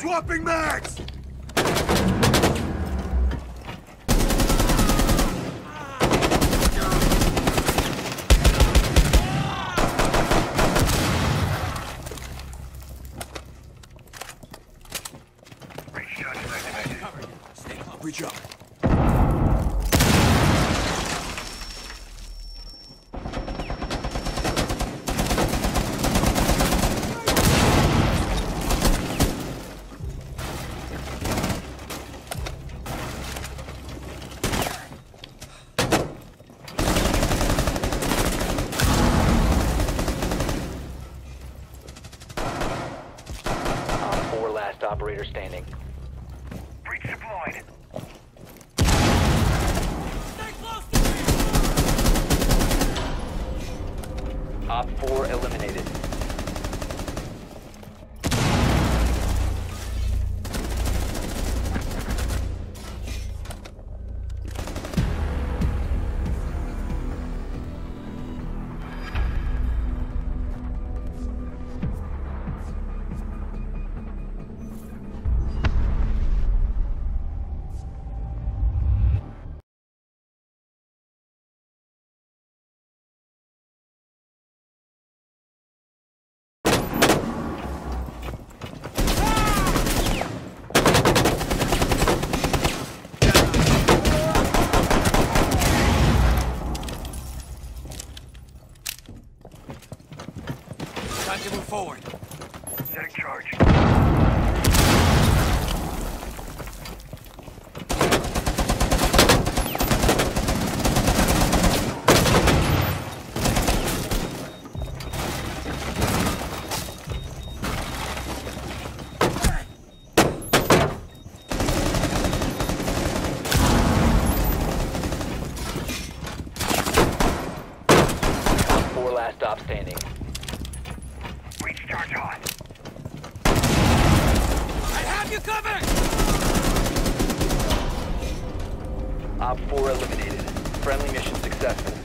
Swapping mags! Reach up. Op 4 last operator standing. Breach deployed. Op 4 eliminated. Time to move forward. Setting charge. 4 last stop standing. Breach charge on. I have you covered! Op 4 eliminated. Friendly mission successful.